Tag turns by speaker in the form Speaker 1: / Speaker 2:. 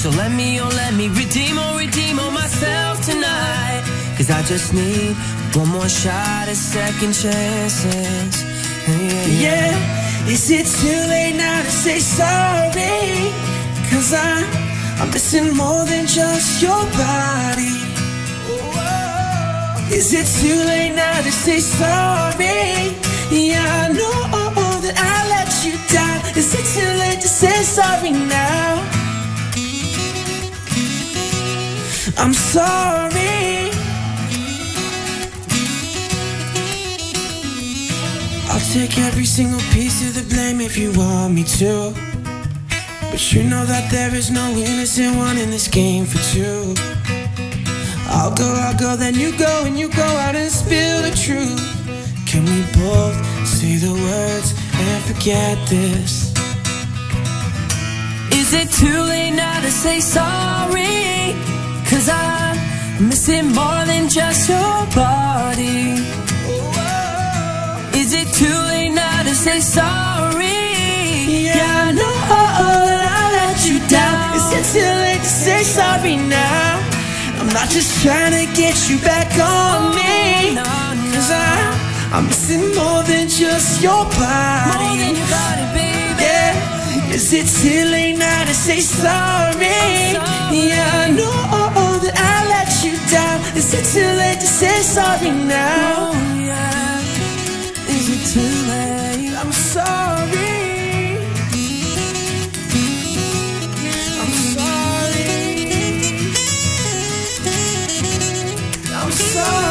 Speaker 1: So let me, oh, let me redeem, oh, redeem, oh, myself tonight. Cause I just need one more shot at second chances. Yeah.
Speaker 2: Yeah, is it too late now to say sorry? Cause I'm, I'm missing more than just your body. Is it too late now to say sorry? Yeah, I know oh, oh, that I let you down. Is it too late to say sorry now? I'm sorry. I'll take every single piece of the blame if you want me to. But you know that there is no innocent one in this game for two. I'll go, I'll go, then you go, and you go out and spill the truth. Can we both say the words and forget this?
Speaker 1: Is it too late now to say sorry? Cause I'm missing more than just your body. Is it too late now to say sorry?
Speaker 2: Yeah, I know that I let you down. Is it too late to say sorry now? I'm not just trying to get you back on me.
Speaker 1: No, no.
Speaker 2: Cause I, I'm missing more than just your body.
Speaker 1: More than your body, baby.
Speaker 2: Yeah, is it too late now to say sorry?
Speaker 1: sorry.
Speaker 2: Yeah, I know is it too late to say sorry now?
Speaker 1: Oh, yeah. Is it too late? I'm sorry. I'm sorry.
Speaker 2: I'm sorry.